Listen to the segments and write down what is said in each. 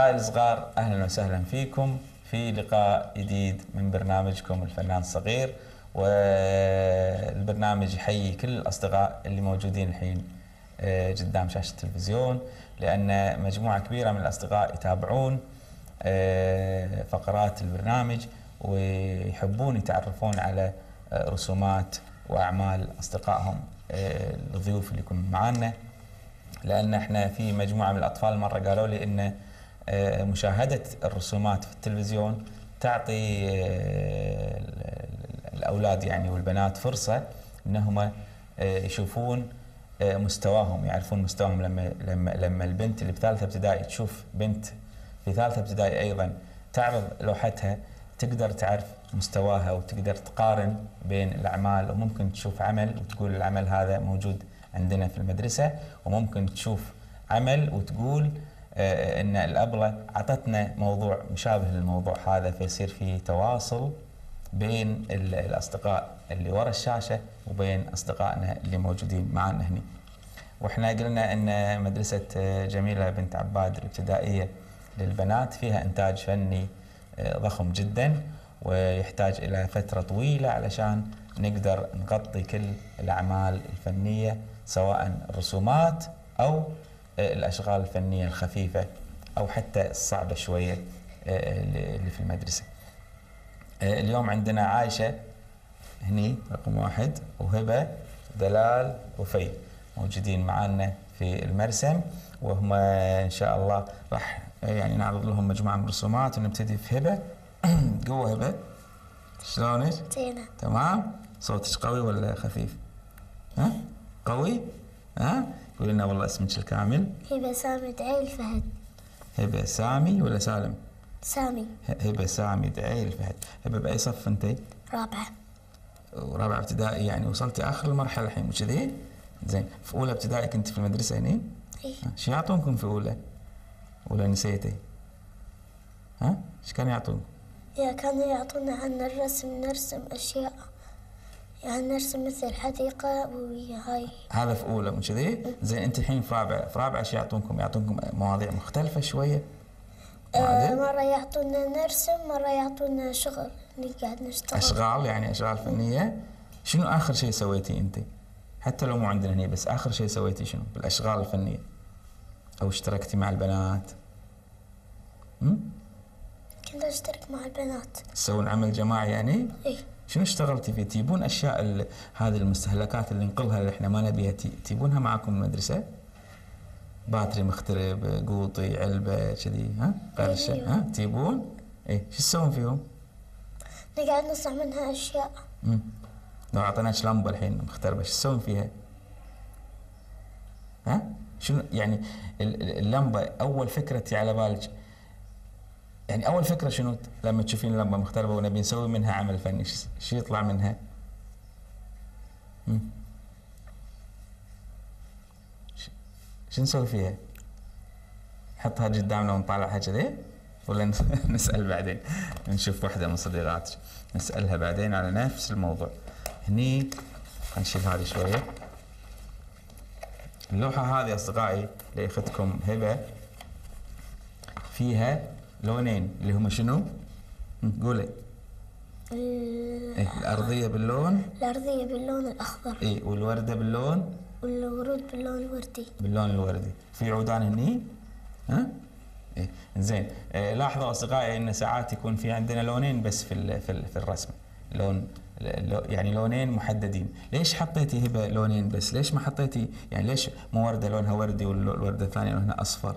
أصدقائي الصغار أهلا وسهلا فيكم. في لقاء جديد من برنامجكم الفنان الصغير والبرنامج يحيي كل الأصدقاء اللي موجودين الحين آه، قدام شاشة التلفزيون لأن مجموعة كبيرة من الأصدقاء يتابعون آه، فقرات البرنامج ويحبون يتعرفون على آه، رسومات وأعمال أصدقائهم الضيوف اللي يكونون معنا لأن إحنا في مجموعة من الأطفال مرة قالوا لي أن مشاهدة الرسومات في التلفزيون تعطي الأولاد يعني والبنات أنهم يشوفون آه، مستواهم يعرفون مستواهم. لما لما لما البنت اللي بثالثه ابتدائي تشوف بنت في ثالثة ابتدائي أيضا تعرض لوحتها تقدر تعرف مستواها وتقدر تقارن بين الأعمال. وممكن تشوف عمل وتقول العمل هذا موجود عندنا في المدرسة وممكن تشوف عمل وتقول آه، إن الأبلة أعطتنا موضوع مشابه للموضوع هذا فيصير في تواصل بين الأصدقاء اللي ورا الشاشة وبين أصدقائنا اللي موجودين معنا هنا. وإحنا قلنا إن مدرسة جميلة بنت عباد الابتدائية للبنات فيها إنتاج فني آه، ضخم جدا ويحتاج إلى فترة طويلة علشان نقدر نغطي كل الأعمال الفنية سواء الرسومات أو آه، الأشغال الفنية الخفيفة أو حتى الصعبة شوية آه، اللي في المدرسة. اليوم عندنا عايشة هني رقم واحد وهبة دلال وفي موجودين معنا في المرسم وهم إن شاء الله راح يعني نعرض لهم مجموعة من الرسومات ونبتدي في هبة قوة هبة شلونك؟ زينة تمام؟ صوتك قوي ولا خفيف؟ ها؟ قوي؟ ها؟ قولي لنا والله اسمك الكامل هبة سامي دعيل فهد هبة سامي ولا سالم؟ سامي هبة سامي دعيل فهد هبة بأي صف أنت؟ رابعة ورابعة ابتدائي يعني وصلتي آخر المرحله الحين مش كذي؟ زين في أولى ابتدائي كنت في المدرسة هني؟ اي شو يعطونكم في أولى؟ ولا نسيتي؟ ها؟ إيش كانوا يعطونكم؟ يا كانوا يعطونا عن الرسم نرسم أشياء نرسم مثل حديقة وهاي هذا في أولى مش كذي؟ زين أنت الحين في رابعه، في رابعه إيش يعطونكم؟ يعطونكم مواضيع مختلفة شوية؟ آه مرة يعطونا نرسم مرة يعطونا شغل قاعد نشتغل أشغال يعني أشغال فنية شنو آخر شيء سويتي أنت؟ حتى لو مو عندنا هنا بس آخر شيء سويتي شنو بالأشغال الفنية؟ أو اشتركتي مع البنات؟ كنت أشترك مع البنات تسوون عمل جماعي يعني؟ اي شنو اشتغلتي فيه؟ تجيبون أشياء هذه المستهلكات اللي ننقلها اللي إحنا ما نبيها تجيبونها معاكم المدرسة؟ باتري مخترب، قوطي، علبة كذي ها؟ قرشه أيوة. ها؟ تجيبون؟ إيه شو تسوون فيهم؟ نقعد نصنع منها أشياء مم. لو أعطيناك لمبة الحين مختربة شو تسوون فيها؟ ها؟ شنو يعني ال- ال- اللمبة أول فكره تجي على بالك يعني أول فكرة شنو؟ لما تشوفين لمبة مختربه ونبي نسوي منها عمل فني شو يطلع منها؟ شو نسوي فيها؟ نحطها قدامنا ونطالعها كذي؟ ولا نس- نسأل بعدين؟ نشوف واحدة من صديقاتك نسألها بعدين على نفس الموضوع. هني نشيل هذه شوية. اللوحة هذه أصدقائي اللي اخذتكم هبة. فيها لونين اللي هما شنو؟ قولي. إيه الأرضية باللون؟ الأرضية باللون الأخضر. اي والوردة باللون؟ والورود باللون الوردي. باللون الوردي. في عودان هني؟ ها؟ إيه زين إيه لاحظوا أصدقائي إن ساعات يكون في عندنا لونين بس في ال في, ال في الرسم. لون لو- يعني لونين محددين. ليش حطيتي هبة لونين بس؟ ليش ما حطيتي يعني ليش مو وردة لونها وردي والوردة الثانية لونها أصفر؟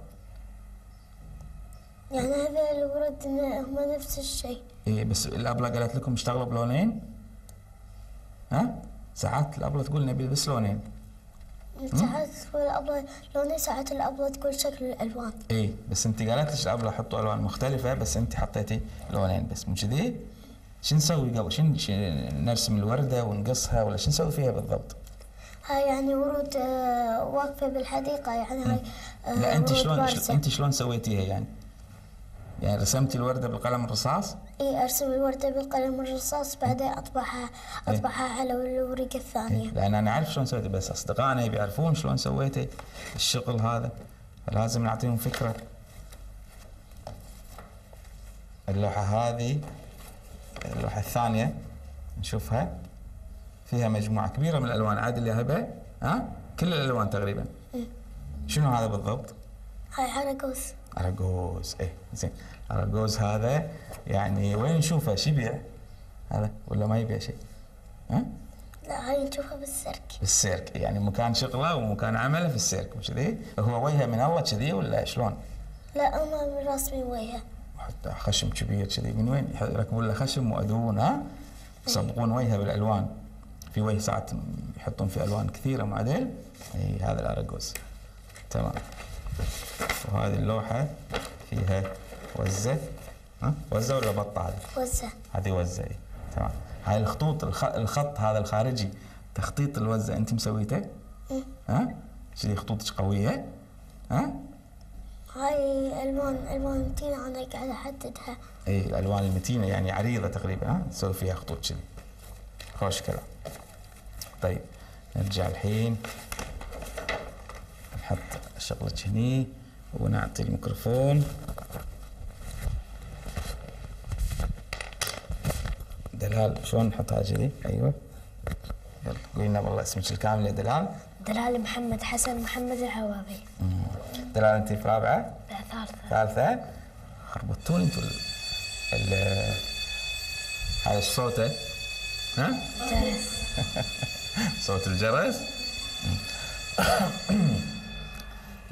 يعني هذا الورود هم نفس الشيء إيه بس الابله قالت لكم اشتغلوا بلونين ها ساعات الابله تقول نبي بس لونين ساعات تقول الأبلة لوني ساعات الأبلة تقول شكل الألوان إيه بس أنت قالت لك الابله حطوا ألوان مختلفة بس أنت حطيتي لونين بس مو كذي؟ شو نسوي قبل؟ شو شو نرسم الوردة ونقصها ولا شو نسوي فيها بالضبط؟ هاي يعني ورود آه، واقفة بالحديقة يعني هاي آه، لا أنت شلون. أنت شلون سويتيها يعني؟ يعني رسمتي الورده بالقلم الرصاص؟ إي أرسم الوردة بالقلم الرصاص بعدين اطبعها إيه. أطبعها على الورقة الثانية. لأن أنا أعرف شلون سويتي بس أصدقائنا يبي يعرفون شلون سويتي الشغل هذا. فلازم نعطيهم فكرة. اللوحة هذه اللوحة الثانية نشوفها. فيها مجموعة كبيرة من الألوان عادل هبة ها؟ كل الألوان تقريبا. شنو هذا بالضبط؟ هاي عرقوس أرجوز إيه زين. أرجوز هذا يعني وين نشوفه؟ شو يبيع؟ هذا ولا ما يبيع شيء؟ ها؟ لا هاي نشوفها بالسيرك. بالسيرك. يعني مكان شغله ومكان عمله في السيرك. مش كذي؟ هو وجهه من الله كذي ولا شلون؟ لا من رسمي وجهه. حتى خشم كبير كذي. من وين؟ يركبون له خشم وادون ها؟ يصبغون وجهه بالألوان. في وجه ساعات يحطون فيه ألوان كثيرة معدل اي هذا الارجوز تمام. وهذه اللوحة فيها وزة ها؟ وزة ولا بطة هذه؟ وزة. هذه وزة اي تمام. هاي الخطوط الخ... الخط هذا الخارجي تخطيط الوزة أنت مسويته؟ ها؟ كذي خطوطك قوية؟ ها؟ هاي ألوان ألوان متينة أنا قاعد أحددها. اي الألوان المتينة يعني عريضة تقريبا ها؟ تسوي فيها خطوط كذي خوش كلام. طيب نرجع الحين. نحط شغلك هني ونعطي الميكروفون. دلال شلون نحطها كذي أيوه. يلا قولي لنا والله اسمك الكامل يا دلال. دلال محمد حسن محمد العوابي. دلال أنت في رابعة؟ ثالثة. ثالثة؟ خربطتون أنتوا ال ال- هذا إيش صوته؟ ها؟ جرس. صوت الجرس؟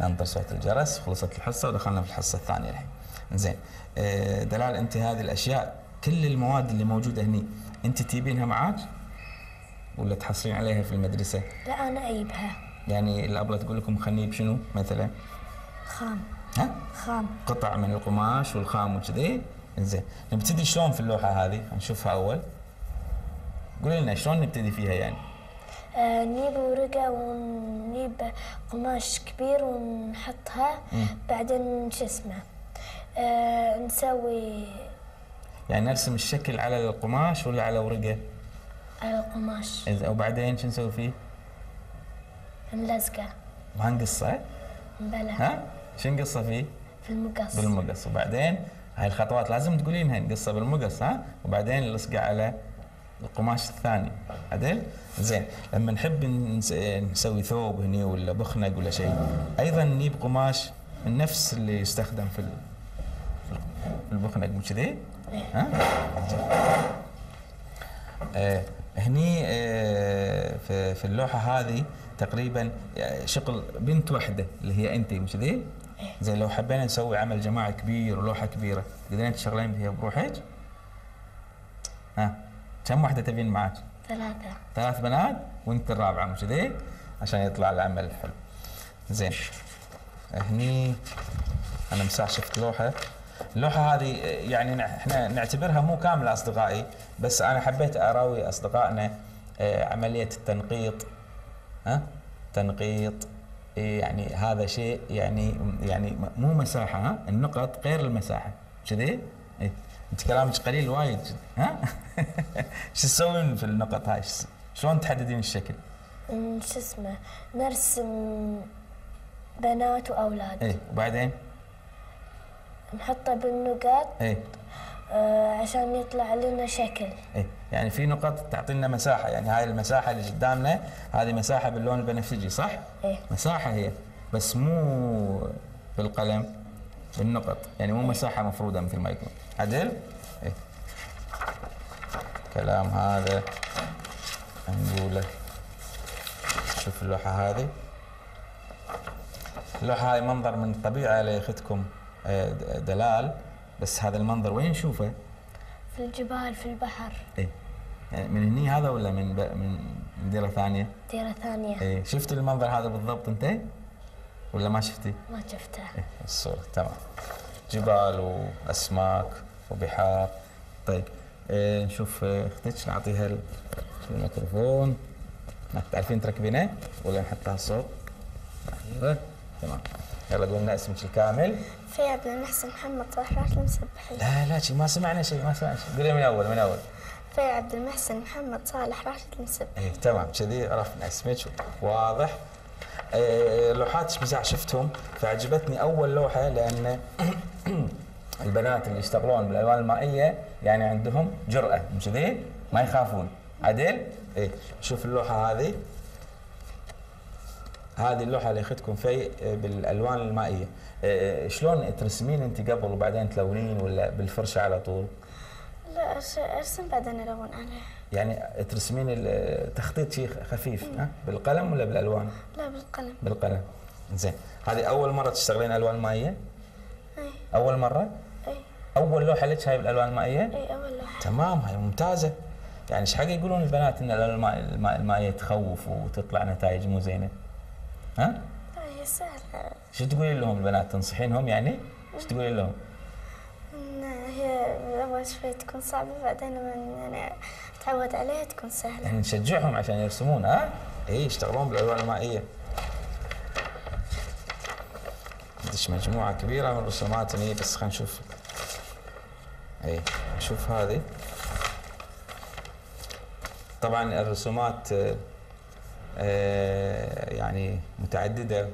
ننطر صوت الجرس خلصت الحصة ودخلنا في الحصة الثانية الحين. زين آه، دلال أنت هذه الأشياء كل المواد اللي موجودة هني أنت تجيبينها معاك؟ ولا تحصلين عليها في المدرسة؟ لا أنا أجيبها. يعني الأبلة تقول لكم خلني بشنو؟ مثلا؟ خام. ها؟ خام. قطع من القماش والخام وكذي. زين نبتدي شلون في اللوحة هذه؟ نشوفها أول. قولي لنا شلون نبتدي فيها يعني؟ نجيب ورقة ونجيب قماش كبير ونحطها. بعدين شو اسمه آه نسوي يعني نرسم الشكل على القماش ولا على ورقة؟ على القماش. وبعدين شو نسوي فيه؟ نلزقه. ما نقصه؟ بلا ها؟ شو نقصه فيه؟ في المقص بالمقص. وبعدين هاي الخطوات لازم تقولينها نقصه بالمقص ها؟ وبعدين نلصقه على القماش الثاني عدل زين لما نحب نس- نسوي ثوب هني ولا بخنق ولا شيء أيضا نجيب قماش من نفس اللي يستخدم في ال- في البخنق مو كذي؟ ها؟ آه هني آه في, اللوحة هذه تقريبا آه، شغل بنت واحدة اللي هي انت مش كذي؟ زين لو حبينا نسوي عمل جماعي كبير ولوحة كبيرة تقدرين تشتغلين فيها بروحك؟ ها كم واحدة تبين معك؟ ثلاثة. ثلاث بنات وانت الرابعة مش كذي؟ عشان يطلع العمل حلو. زين. هني أنا مساح شفت لوحة. اللوحة هذه يعني إحنا نعتبرها مو كاملة أصدقائي بس أنا حبيت أراوي أصدقائنا آه، عملية التنقيط. ها؟ تنقيط. إيه يعني هذا شيء يعني يعني مو مساحة ها؟ النقط غير المساحة كذي إيه. انت كلامك قليل وايد. ها؟ شو تسوين في النقط هاي؟ شلون تحددين الشكل؟ شو اسمه نرسم بنات وأولاد. إيه وبعدين؟ نحطه بالنقاط إيه. آه عشان يطلع لنا شكل. إيه يعني في نقط تعطي لنا مساحة. يعني هاي المساحة اللي قدامنا هذه مساحة باللون البنفسجي صح؟ إيه. مساحة هي بس مو بالقلم. بالنقط يعني مو مساحة مفروده مثل ما يكون. عدل؟ إيه. كلام هذا. نقوله شوف اللوحة هذه. اللوحة هاي منظر من الطبيعة اللي اخذتكم آه، دلال. بس هذا المنظر وين نشوفه؟ في الجبال في البحر. إيه. يعني من هني هذا ولا من ب... من مديرة ثانية؟ ديرة ثانية. إيه. شفت المنظر هذا بالضبط أنت؟ ولا ما شفتي؟ ما شفتها. إيه الصورة تمام. جبال وأسماك وبحار. طيب إيه نشوف إيه، أختك نعطيها ال- الميكروفون. تعرفين تركبينه ولا نحطها الصوت؟ أيوه تمام. يلا قولنا اسمك الكامل. في عبد المحسن محمد صالح راشد المسبحين لا لا شي ما سمعنا شيء ما سمعنا شيء قولي من أول من أول. في عبد المحسن محمد صالح راشد المسبحين إيه تمام. كذي عرفنا اسمك. واضح. إيه لوحاتك مساح شفتهم فعجبتني أول لوحة لأن البنات اللي يشتغلون بالألوان المائية يعني عندهم جرأة مش ذي ما يخافون. عدل؟ إيه. شوف اللوحة هذه. هذه اللوحة اللي اخذتكم في بالألوان المائية. إيه، شلون ترسمين أنت قبل وبعدين تلونين ولا بالفرشة على طول؟ لا أرسم بعدين ألون عليه يعني ترسمين ال- تخطيط شيء خفيف ها؟ بالقلم ولا بالألوان؟ لا بالقلم. بالقلم. زين. هذه أول مرة تشتغلين ألوان مائية؟ أي. أول مرة؟ أي. أول لوحة لك هاي بالألوان المائيه أي أول لوحة. تمام هاي ممتازة. يعني إيش حق يقولون البنات إن الألوان المائيه تخوف وتطلع نتائج مو زينة؟ ها؟ هي سهلة. شو تقولين لهم البنات؟ تنصحينهم يعني؟ إيش تقولين لهم؟ هي اول شوي تكون صعبة بعدين لما أنا اتعود عليها تكون سهلة. يعني نشجعهم عشان يرسمون ها؟ اي يشتغلون بالالوان المائية. ندش مجموعة كبيرة من الرسومات هني بس خلينا نشوف. اي نشوف هذه. طبعا الرسومات آه، آه، يعني متعددة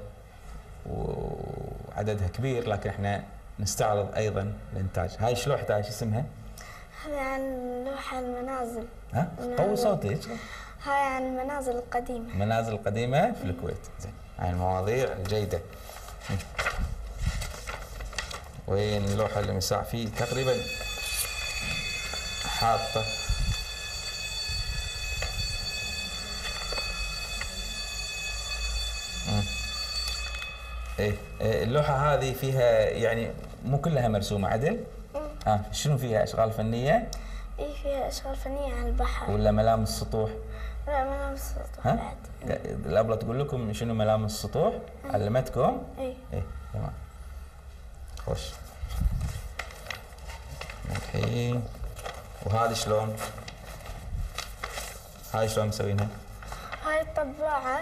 وعددها كبير لكن إحنا نستعرض أيضا الانتاج هاي إيش لوحتها؟ إيش اسمها؟ هذا عن لوحة المنازل. ها؟ قوي صوتك هاي عن المنازل القديمة. المنازل القديمة في الكويت. زين. هاي المواضيع الجيدة. وين اللوحة اللي مساع فيه تقريبا؟ حاطة. إيه إيه، اللوحة هذه فيها يعني مو كلها مرسومة عدل؟ ها شنو فيها أشغال فنية اي فيها أشغال فنية عن البحر ولا ملامس سطوح؟ لا ملامس سطوح ها؟ بعد الأبلة تقول لكم شنو ملامس السطوح؟ علمتكم؟ اي إيه تمام خوش الحين وهذه شلون؟ هاي شلون مسوينها؟ هاي الطباعة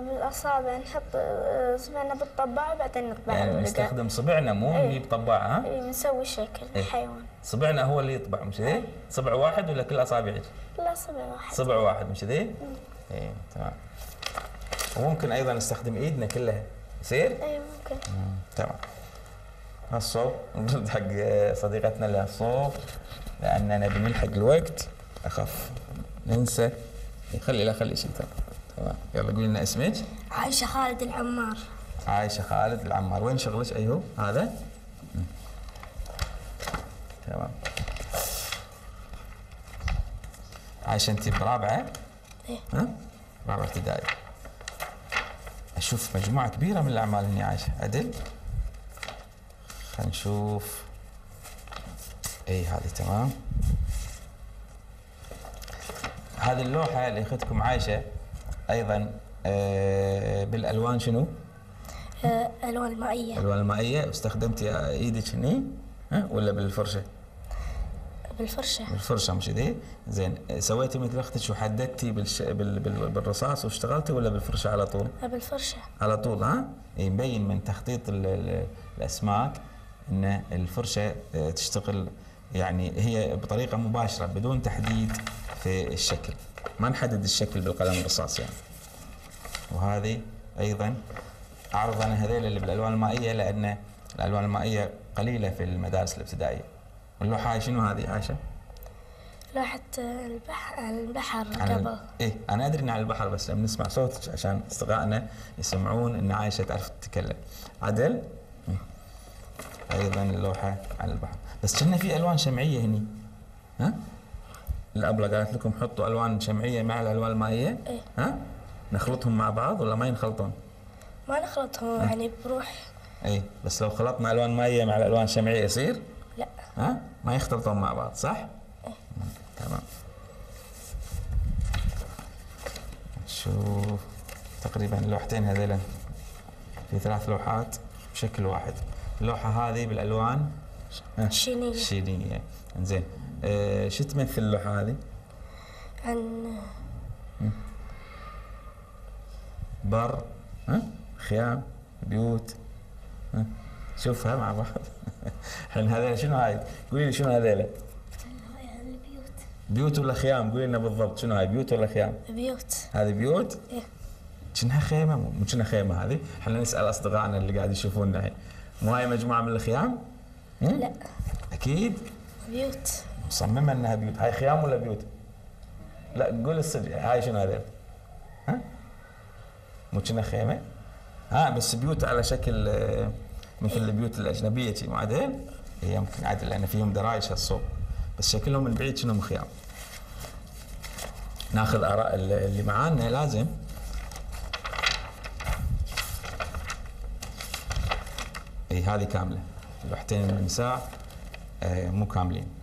بالأصابع نحط آه، صبعنا بالطباعة بعدين نطبعها يعني. نستخدم صبعنا مو إيه. نجيب طباعة ها؟ اي بنسوي شكل إيه. حيوان صبعنا هو اللي يطبع مش ذي؟ صبع واحد ولا كل أصابعك؟ لا صبع واحد صبع واحد مش ذي؟ إيه تمام وممكن أيضا نستخدم إيدنا كلها يصير؟ اي ممكن مم، تمام هالصوب نرد حق صديقتنا اللي هالصوب لأننا بنلحق الوقت اخاف ننسى خلي لا خلي شيء تمام تمام. يلا قولي لنا اسمك عايشة خالد العمار. عايشة خالد العمار. وين شغلك؟ ايهو هذا. تمام. عايشة أنت برابعة؟ إيه. ها؟ رابعة ابتدائي. أشوف مجموعة كبيرة من الأعمال هنا عايشة. عدل؟ خلينا نشوف. اي هذه تمام. هذه اللوحة اللي اخذتكم عايشة أيضا آه بالألوان شنو؟ آه، ألوان مائية الالوان المائيه واستخدمتي إيدك هني ها ولا بالفرشة؟ بالفرشة بالفرشة مش ذي زين سويتي مثل أختك وحددتي بالش... بال... بال... بالرصاص واشتغلتي ولا بالفرشة على طول؟ آه، بالفرشة على طول ها؟ إي مبين من تخطيط ال... ال... الأسماك إن الفرشة تشتغل يعني هي بطريقة مباشرة بدون تحديد في الشكل. ما نحدد الشكل بالقلم الرصاص يعني. وهذه أيضا اعرض أنا هذيل اللي بالألوان المائية لأن الألوان المائية قليلة في المدارس الابتدائية. واللوحة هاي شنو هذه عايشة؟ لوحة البحر البحر قبل. إيه أنا أدري إن على البحر بس لما نسمع صوتك عشان اصدقائنا يسمعون إن عايشة تعرف تتكلم. عدل؟ مم. أيضا اللوحة على البحر. بس كنا في ألوان شمعية هني. ها؟ الابله قالت لكم حطوا ألوان شمعية مع الألوان المائية؟ إيه. ها؟ نخلطهم مع بعض ولا ما ينخلطون؟ ما نخلطهم يعني بروح. اي بس لو خلطنا ألوان مائية مع الألوان الشمعيه يصير؟ لا. ها؟ ما يختلطون مع بعض صح؟ مم. تمام. شوف تقريبا اللوحتين هذيلا. في ثلاث لوحات بشكل واحد. اللوحة هذه بالألوان؟ ها، شينية. الشينية زين آه شو تمثل اللوحة هذه؟ عن بر ها خيام بيوت ها شوفها مع بعض الحين هذيلا شنو هاي؟ قولي لي شنو هذيلا؟ البيوت بيوت ولا خيام؟ قولي لنا بالضبط شنو هاي بيوت ولا خيام؟ بيوت هذه بيوت؟ إيه. كأنها خيمة مو كأنها خيمة هذه، إحنا نسأل أصدقائنا اللي قاعد يشوفونا الحين. مو هاي مجموعة من الخيام؟ لا أكيد بيوت مصممه أنها بيوت هاي خيام ولا بيوت؟ لا قول الصدق هاي شنو هذا؟ ها؟ مو كنا خيمة؟ ها بس بيوت على شكل آه، مثل البيوت الأجنبية شي، مو عدل؟ هي يمكن عدل لأن فيهم درايش هالصوب بس شكلهم من بعيد شنو خيام ناخذ آراء اللي معانا لازم إي هذه كاملة لوحتين النساء آه، مو كاملين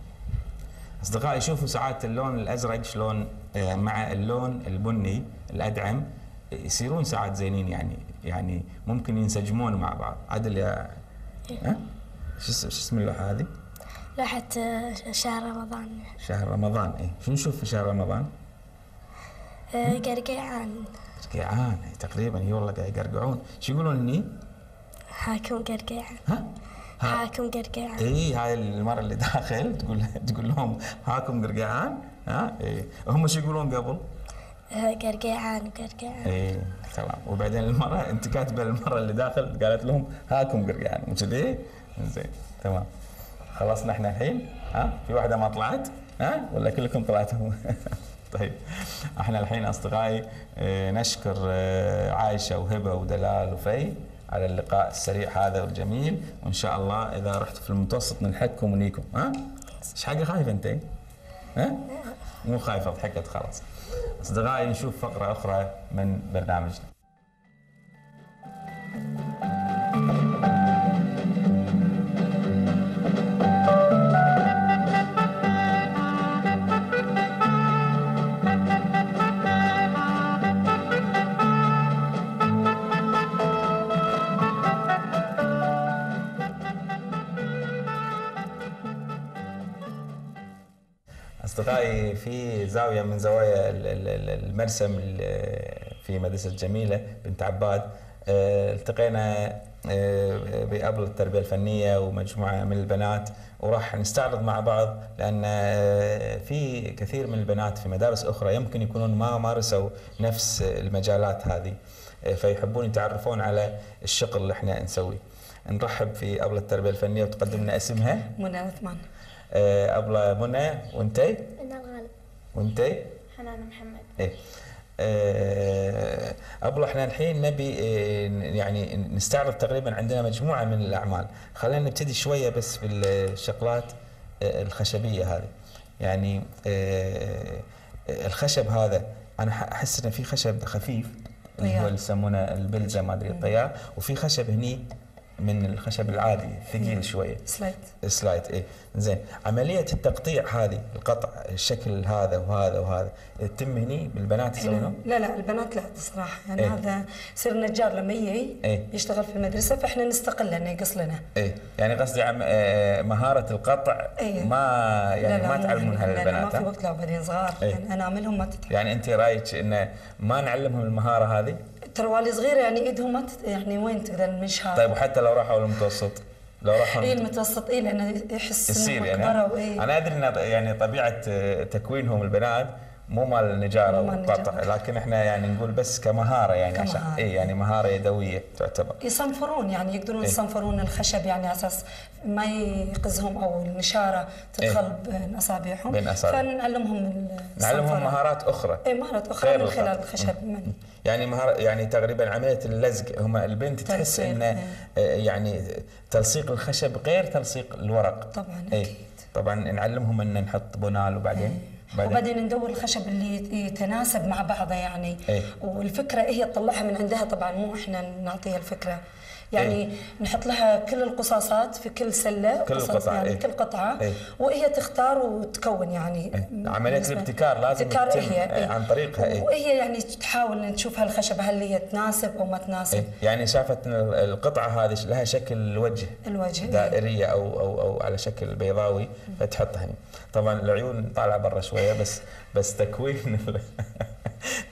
أصدقائي شوفوا ساعات اللون الأزرق شلون آه، مع اللون البني الأدعم يصيرون ساعات زينين يعني يعني ممكن ينسجمون مع بعض. عدل يا ها؟ شو اس- شو اسم اللوحة هذه؟ لوحة آه، شهر رمضان. شهر رمضان. اي شو نشوف في شهر رمضان؟ آه، قرقيعان. قيعان إي تقريبا. إي والله قاعد يقرقعون. شو يقولون هني؟ هاكم قرقيعان. ها؟ ها. هاكم قرقيعان. إي هاي المرة اللي داخل تقول تقول لهم هاكم قرقعان ها؟ إي. هم شو يقولون قبل؟ آه، قرقيعان وقرقيعان إي تمام. وبعدين المرة أنت كاتبة المرة اللي داخل قالت لهم هاكم قرقعان مو كذي؟ زين تمام. خلصنا إحنا الحين ها؟ في واحدة ما طلعت ها؟ ولا كلكم طلعتوا؟ طيب. إحنا الحين أصدقائي نشكر آه، عايشة وهبة ودلال وفي. على اللقاء السريع هذا والجميل وإن شاء الله إذا رحت في المتوسط نلحقكم ونيكم ها؟ إيش حاجة خايف أنت؟ ها؟ مو خايفة ضحكت خلاص. أصدقائي نشوف فقرة أخرى من برنامجنا. أصدقائي في زاوية من زوايا ال- ال- ال- المرسم ال- في مدرسة جميله بنت عباد. آه، التقينا آه، بأبل التربية الفنية ومجموعة من البنات وراح نستعرض مع بعض لأن آه، في كثير من البنات في مدارس أخرى يمكن يكونون ما مارسوا نفس المجالات هذه فيحبون يتعرفون على الشغل اللي إحنا نسويه. نرحب في أبلة التربية الفنية وتقدم لنا اسمها. منى عثمان. أبلة منى وأنتي؟ أنا الغالب وأنتي؟ حنان محمد. إيه. آه، أبلة إحنا الحين نبي آه، يعني نستعرض تقريبا عندنا مجموعة من الأعمال. خلينا نبتدي شوية بس بالشغلات آه، الخشبية هذه. يعني آه، الخشب هذا أنا أحس إن في خشب خفيف اللي هو. اللي يسمونه البلزة ما أدري الطيار. وفي خشب هني من الخشب العادي ثقيل شوية. سلايد. سلايد إيه. زين. عملية التقطيع هذه القطع الشكل هذا وهذا وهذا تتم هني بالبنات يسوونه لا لا البنات لا الصراحه يعني إيه. هذا يصير نجار لما يجي إيه. يشتغل في المدرسة فإحنا نستقل إنه يقص لنا. إيه. يعني قصدي عم آه، مهارة القطع إيه. ما يعني لا ما لا تعلمونها لا لا ما للبنات في؟ وقت لو بعدين صغار. إيه. يعني أنا أعملهم ما تتعب. يعني أنت رأيك انه ما نعلمهم المهارة هذه؟ ترى والي صغيره يعني ايدهم ما. يعني وين تقدر المشهر طيب وحتى لو راحوا المتوسط لو راحوا اي المتوسط اي لأنه يحس يصير انهم يعني. اي أنا أدري إن يعني طبيعة آه، تكوينهم البنات مو مال النجاره والقطع. لكن إحنا يعني نقول بس كمهارة يعني عشان كمهارة. اي يعني مهارة يدوية تعتبر يصنفرون يعني يقدرون إيه. يصنفرون الخشب يعني على أساس ما يقزهم أو النشارة تدخل بين أصابعهم بين أصابع. فنعلمهم نعلمهم. مهارات أخرى اي مهارات أخرى من خلال. الخشب من يعني مهارة يعني تقريبا عملية اللزق هم البنت تحس انه إيه. آه، يعني تلصيق الخشب غير تلصيق الورق طبعا إيه. أكيد طبعا نعلمهم إن نحط بونال وبعدين بعدين؟ وبعدين ندور الخشب اللي يتناسب مع بعضه يعني. إيه. والفكرة هي تطلعها من عندها طبعا مو إحنا نعطيها الفكرة. يعني إيه. نحط لها كل القصاصات في كل سلة كل القطع، يعني إيه. كل قطعة إيه. وهي تختار وتكون يعني إيه. عملية بالنسبة- الابتكار لازم ابتكار يتم، هي إيه، عن طريقها، إيه. وهي يعني تحاول تشوف هالخشب هل هي تناسب أو ما تناسب إيه. يعني شافت إن القطعة هذه لها شكل وجه الوجه إيه. دائرية أو أو أو على شكل بيضاوي فتحطها هنا طبعا العيون طالعة برا شوية بس بس تكوين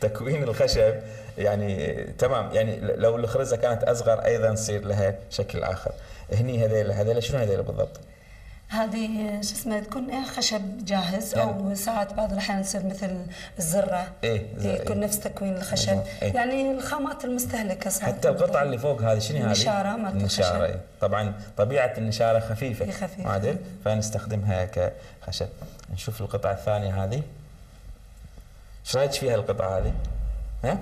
تكوين الخشب يعني تمام يعني لو الخرزة كانت أصغر أيضا يصير لها شكل آخر هني هذيل هذيل شنو هذيل بالضبط؟ هذه شو اسمه تكون إيه خشب جاهز يعني- أو ساعات بعض الأحيان تصير مثل الزرة إيه، زي- يكون إيه. نفس تكوين الخشب إيه. يعني الخامات المستهلكة ساعات حتى القطعه اللي فوق هذه شنو هذه؟ النشارة مالت النشارة. إيه. طبعا طبيعة النشارة خفيفة إيه، خفيفة. عادل فنستخدمها كخشب نشوف القطعة الثانية هذه إيش رأيك فيها القطعة هذه؟ ها؟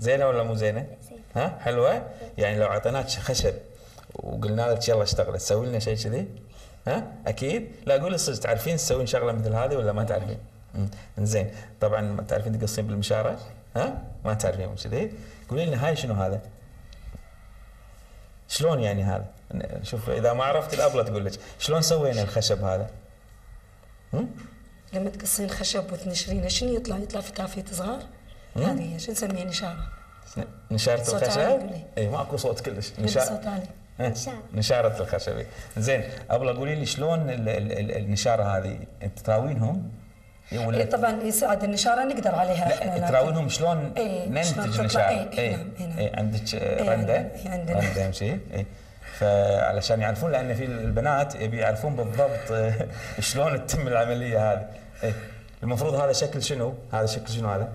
زينة ولا مو زينة؟ زين. ها؟ حلوة؟ يعني لو أعطيناك خشب وقلنا لك يلا اشتغل تسوي لنا شيء كذي؟ ها؟ أكيد؟ لا قولي الصدق تعرفين تسوين شغلة مثل هذه ولا ما تعرفين؟ امم زين طبعا ما تعرفين تقصين بالمشارة؟ ها؟ ما تعرفين كذي؟ قولي لنا هاي شنو هذا؟ شلون يعني هذا؟ شوف إذا ما عرفت الأبلة تقول لك شلون سوينا الخشب هذا؟ هم؟ لما تقصين خشب وتنشرينه شنو يطلع؟ يطلع فتافيت صغار هذه هي شو نسميها نشاره نشارة صوت الخشب؟ عالي قولي. اي ماكو صوت كلش قولي صوت عالي إيه، نشارة. نشارة الخشب إيه. زين ابله قولي لي شلون ال- ال- ال- النشارة هذه أنت تراوينهم؟ إيه ولا إيه طبعا يساعد النشارة نقدر عليها إحنا لا لكن- تراوينهم شلون إيه، ننتج. نشارة؟ إيه، إيه، نعم، إيه،. إيه عندك إيه، رندة؟ عندنا- عندنا. رندة شيء اي فعلشان يعرفون لأن في البنات يبي يعرفون بالضبط شلون تتم العملية هذه إيه. المفروض هذا شكل شنو؟ هذا شكل شنو هذا؟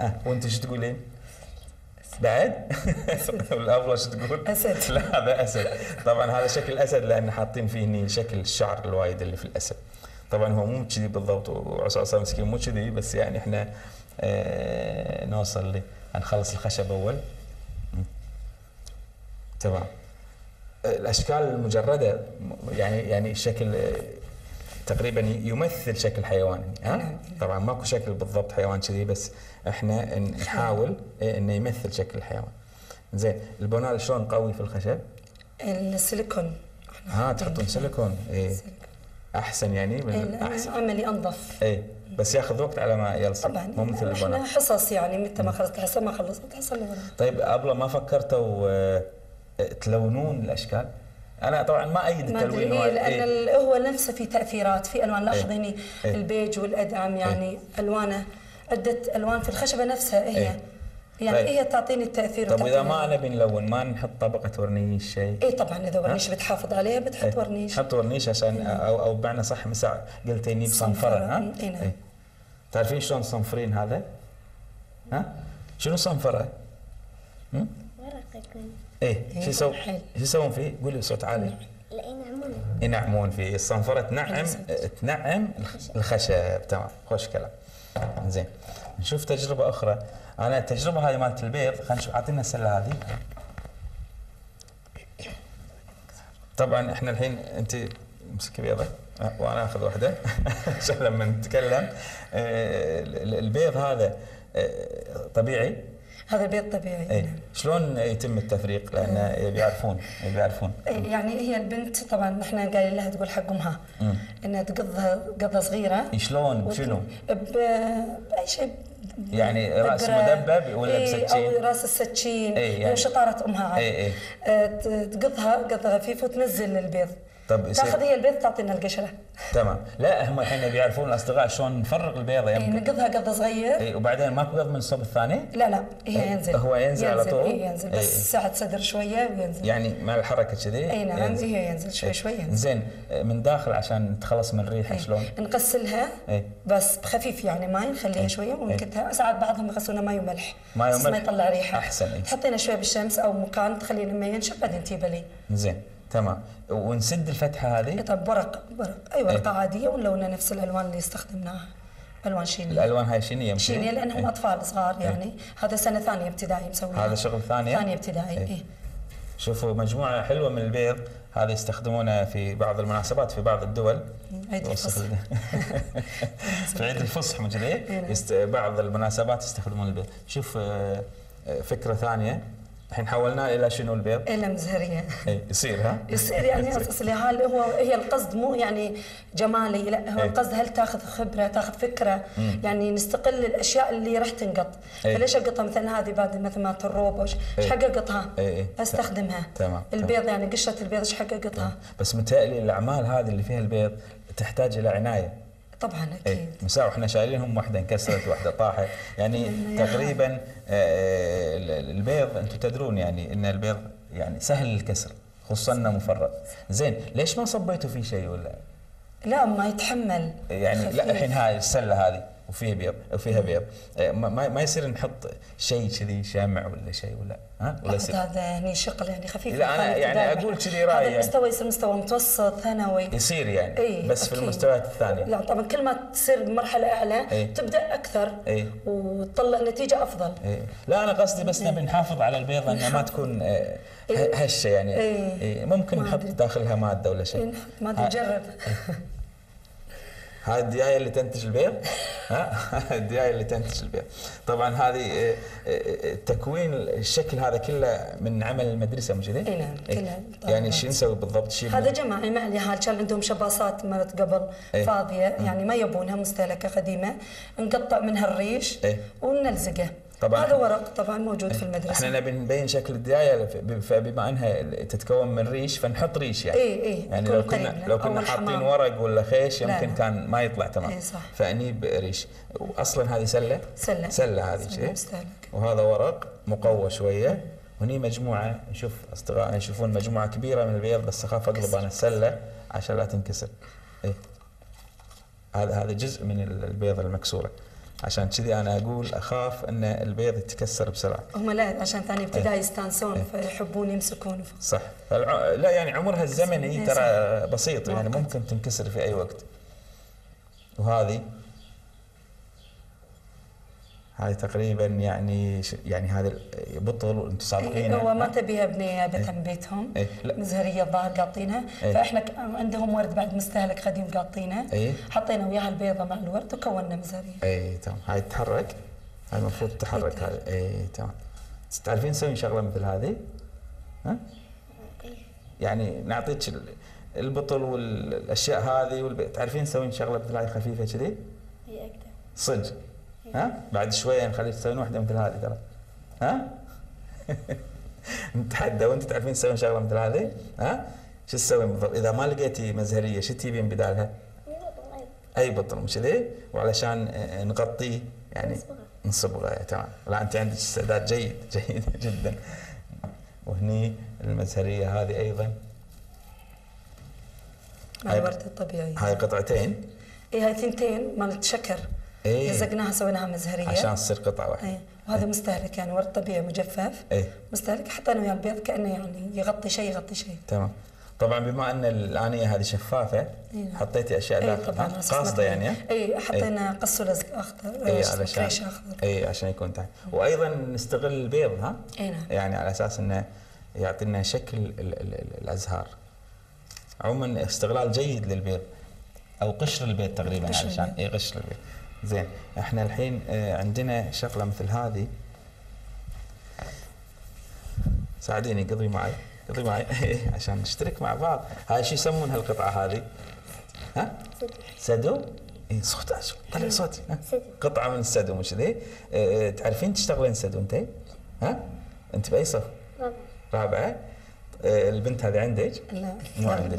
آه وانت إيش تقولين؟ بعد؟ الابله شو تقول؟ أسد. لا هذا اسد طبعا هذا شكل اسد لأن حاطين فيه هني شكل الشعر الوايد اللي في الاسد طبعا هو مو كذي بالضبط وعصا مسكين مو كذي بس يعني إحنا آه نوصل ل نخلص الخشب اول. تمام الاشكال المجرده يعني يعني الشكل تقريبا يمثل شكل حيواني ها؟ طبعا ماكو شكل بالضبط حيوان كذي بس إحنا نحاول إيه، إنه يمثل شكل الحيوان. زين البونال شلون قوي في الخشب؟ السيليكون. ها تحطون. سيليكون. سيليكون. أحسن يعني إيه، من لأنه احسن عملي أنظف. إيه بس ياخذ وقت على ما يلصق. طبعا. مو مثل إحنا البونال حصص يعني متى ما خلصت حصه ما خلصت حصه طيب ابله ما فكرتوا آه، تلونون الأشكال؟ أنا طبعا ما أيد التلوين إيه وايد. لأن إيه. هو نفسه في تأثيرات في ألوان لاحظ إيه. هني إيه. البيج والادعم يعني ألوانه عده ألوان في الخشبة نفسها هي إيه. يعني طيب. هي تعطيني التأثير طب وإذا ما نبي نلون ما نحط طبقة ورنيش شيء اي طبعا إذا ورنيش بتحافظ عليها بتحط إيه. ورنيش حط ورنيش عشان أو أو بمعنى صح مساع قلت يجيب صنفره صنفرة. ها؟ نعم. إيه. تعرفين شلون تصنفرين هذا؟ ها؟ شنو صنفرة؟ هم؟ إيه إيه، شو يسوون؟ شو يسوون فيه؟ قولي بصوت عالي. ينعمون. ينعمون فيه. الصنفره تنعم حلو. تنعم الخ- الخشب. تمام خوش كلام. زين نشوف تجربة أخرى. أنا التجربة هذه مالت البيض خلينا نشوف. أعطينا السلة هذه. طبعا إحنا الحين أنت امسك بيضة. أه، وأنا آخذ واحدة. عشان لما نتكلم. آه، ال- البيض هذا آه، طبيعي. هذا البيض طبيعي اي نعم. شلون يتم التفريق لأن يبي يعرفون يبي يعرفون إيه، يعني هي البنت طبعا إحنا قايلين لها تقول حق امها. إنها تقضها قضه صغيرة شلون بشنو؟ ب- باي شيء يعني إبرة. مدبب ولا إيه، بسكين؟ أو رأس السكين إيه، يعني- شطاره أمها. إيه، إيه. آه، ت- تقضها قض خفيف وتنزل البيض طب تاخذ هي البيض تعطينا القشرة تمام لا هم الحين يبي يعرفون الأصدقاء شلون نفرغ البيضه إيه، يمكن نقضها قض صغير اي وبعدين ماكو قض من الصوب الثاني لا لا هي إيه، ينزل هو ينزل على طول؟ إيه ينزل إيه، بس إيه. ساعة صدر شوية وينزل يعني مع الحركة كذي اي نعم ينزل. هي ينزل شوي إيه. شوي ينزل زين من داخل عشان نتخلص من الريحة إيه. شلون؟ نغسلها إيه. بس بخفيف يعني ماي نخليها شوية ونكتها ساعات بعضهم يغسلونها ماي وملح ماي بس ما وملح. يطلع ريحة أحسن، إيه. شوية بالشمس أو مكان تخليه لما ينشف بعدين تجيبه لي زين تمام ونسد الفتحة إيه هذه طب ورق ورق أي ورقة عادية ونلونها نفس الألوان اللي استخدمناها ألوان شينيا الألوان هاي شنو يمكن؟ شينيا لأنهم إيه. أطفال صغار يعني هذا سنة ثانية ابتدائي مسويها هذا شغل ثانية؟ ثانية ابتدائي إيه. إيه. شوفوا مجموعة حلوة من البيض هذا يستخدمونه في بعض المناسبات في بعض الدول عيد يوصف الفصل. ال- في عيد الفصح. يست... بعض المناسبات يستخدمون البيض شوف آه، آه، فكرة ثانية الحين حولناه إلى شنو البيض؟ إلى مزهرية إي يصير ها؟ يصير يعني هل هو هي القصد مو يعني جمالي لا هو إيه. القصد هل تاخذ خبرة تاخذ فكرة يعني نستقل الاشياء اللي راح تنقط. فليش أقطها مثلا هذه بعد مثل ما الروب. إيش حق أقطها. أستخدمها تمام، البيض يعني قشرة البيض إيش حق أقطها بس متهيألي الأعمال هذه اللي فيها البيض تحتاج إلى عناية طبعا اي أكيد. مساء وإحنا شايلينهم واحدة انكسرت واحدة طاحت. يعني تقريبا آه، ال- البيض أنتم تدرون يعني إن البيض يعني سهل الكسر خصوصا إنه مفرغ زين ليش ما صبيتوا فيه شيء ولا؟ لا ما يتحمل. يعني لا خفيف. الحين هاي السلة هذه. وفيها بيض وفيها بيض إيه، ما, ما ما يصير نحط شيء كذي شمع ولا شيء ولا ها ولا لا يصير هذا هني شغل يعني خفيف لا، خلي يعني. أقول كذي رأيي هذا يعني. المستوى يصير مستوى متوسط ثانوي يصير يعني إيه، بس في أكيد. المستويات الثانية لا طبعا كل ما تصير بمرحلة أعلى إيه. تبدأ أكثر إيه. وتطلع نتيجة أفضل إيه. لا أنا قصدي بس نبي نحافظ على البيضه إنها ما تكون آه، هشة يعني إيه. إيه. ممكن ما نحط. داخلها مادة ولا إيه، شيء نحط مادة ها- هاي الديايه اللي تنتج البيض؟ ها؟ الديايه اللي تنتج البيض. طبعا هذه آه، آه، تكوين الشكل هذا كله من عمل المدرسة مش كذي؟ إي نعم،. كلها يعني شو نسوي بالضبط؟ شيء هذا جماعي مع اليهال كان عندهم شباصات مرت قبل إيه. فاضية يعني ما يبونها مستهلكة قديمة. نقطع منها الريش إيه. ونلزقه. طبعاً. هذا ورق طبعا موجود في إحنا المدرسة نبي نبين شكل الديايه فبما أنها تتكون من ريش فنحط ريش يعني. إيه، إيه، يعني لو كنا لو كنا. حاطين ورق ولا خيش لا، يمكن لا. كان ما يطلع تمام. إيه، صح. فانيب ريش واصلا هذه سلة؟ سلة. سلة هذه شيء. وهذا ورق مقوى شوية. وهني مجموعة نشوف اصدقائنا يشوفون مجموعة كبيرة من البيض بس أخاف أقلب أنا. السله عشان لا تنكسر. إيه. هذا هذا جزء من البيض المكسورة. عشان كذي أنا أقول أخاف إن البيض يتكسر بسرعة. هم لا عشان ثاني إيه. ابتدائي يستانسون فيحبون يمسكون. صح. فالع... لا يعني عمرها الزمني إيه، ترى بسيط يعني. ممكن تنكسر في أي وقت. وهذه هاي تقريبا يعني ش... يعني هذا بطل وأنتم سابقين هو ما تبيها بنيه بتم بيتهم إيه،. مزهرية الظاهر قاطينها إيه. فإحنا عندهم ورد بعد مستهلك قديم قاطينه إيه. حطينا وياها البيضة مع الورد وكونا مزهرية اي تمام هاي تتحرك هاي المفروض تتحرك. هذه اي تمام تعرفين تسوين شغلة مثل هذه؟ ها؟ يعني نعطيك ال- البطل والأشياء هذه والب... تعرفين تسوين شغلة مثل هذه خفيفة كذي؟ اي أقدر صدق ها؟ بعد شوية نخليك تسوين واحدة مثل هذه ترى. ها؟ نتحدى وانت تعرفين تسوين شغلة مثل هذه؟ ها؟ شو تسوين؟ بالضبط إذا ما لقيتي مزهرية شو تجيبين بدالها؟ أي بطل. مش ذي وعلشان آه، نغطيه يعني نصبغة. نصبغة تمام. لا أنت عندك استعداد جيد جيد جدا. وهني المزهرية هذه أيضا. مع هاي- الورد الطبيعي. هاي قطعتين. اي هاي ثنتين مالت شكر. إيه. لزقناها سويناها مزهرية. عشان تصير قطعة واحدة. اي وهذا مستهلك يعني ورد طبيعي مجفف. إيه. مستهلك حطينا وياه البيض كأنه يعني يغطي شيء يغطي شيء. تمام. طبعا بما أن الانيه هذه شفافة إيه. حطيتي أشياء طبعا؟ أساس قاصدة. يعني؟ اي حطينا قص لزق أخضر اي علشان أخضر. اي عشان يكون تحت. وأيضا نستغل البيض ها؟ اي نعم. يعني على أساس إنه يعطينا شكل ال ال ال الأزهار. عموما استغلال جيد للبيض. أو قشر البيض تقريبا قشر علشان. اي قشر البيض. زين. إحنا الحين آه، عندنا شغلة مثل هذه. ساعديني قضي معي قضي معي. عشان نشترك مع بعض. هاي شو يسمون هالقطعه هذه؟ ها؟ سدو؟ اي صوت. طلع صوت ها؟ سدو. قطعة من السدو مش ذي؟ آه، تعرفين تشتغلين سدو أنت؟ ها؟ أنت بأي صف؟ رابع رابعة. آه، البنت هذه عندك لا مو عندك.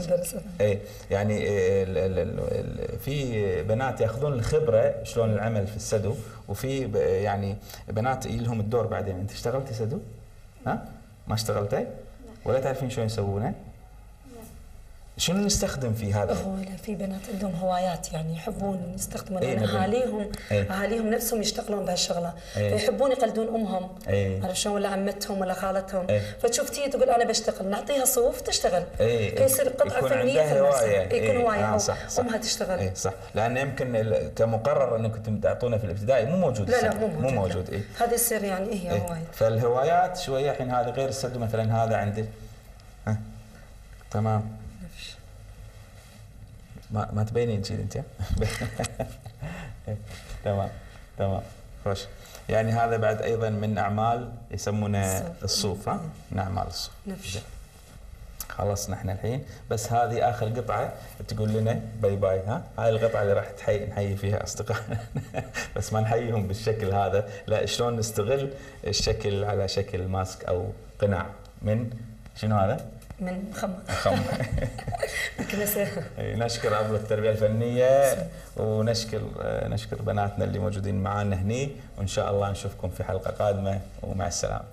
اي يعني آه، في بنات ياخذون الخبرة شلون العمل في السدو وفي يعني بنات لهم الدور بعدين أنت اشتغلتي سدو؟ ها؟ ما اشتغلتي؟ ولا تعرفين شلون يسوونه؟ شنو نستخدم في هذا؟ هو لا في بنات عندهم هوايات يعني يحبون يستخدمون إيه، نبي. أهاليهم إيه. أهاليهم نفسهم يشتغلون بهالشغلة إيه. فيحبون يقلدون أمهم إيه. عرفت شلون ولا عمتهم ولا خالتهم إيه. فتشوف تي تقول أنا بشتغل نعطيها صوف تشتغل إيه. فيصير قطعة يكون فنية عندها في هواية. يكون إيه. هواية آه، أو صح، صح. أمها تشتغل اي صح لأن يمكن كمقرر أنكم كنتم تعطونه في الابتدائي مو موجود لا لا. مو موجود مو. موجود اي هذا يصير يعني هي إيه. هواية فالهوايات شوية الحين هذا غير السد مثلا هذا عندك ها تمام ما ما تبينين كذي انت. تمام تمام. خوش. يعني هذا بعد أيضا من أعمال يسمونه الصوف. ها؟ من أعمال الصوف. نفس خلصنا إحنا الحين. بس هذه آخر قطعة تقول لنا bye bye ها؟ هاي القطعة اللي راح تحيي نحيي فيها أصدقائنا. بس ما نحييهم بالشكل هذا. لا شلون نستغل الشكل على شكل mask أو قناع؟ من شنو هذا؟ من خمر. خم مكنسه إي، نشكر ابو التربية الفنية ونشكر آه، نشكر بناتنا اللي موجودين معانا هني وإن شاء الله نشوفكم في حلقة قادمة ومع السلامة.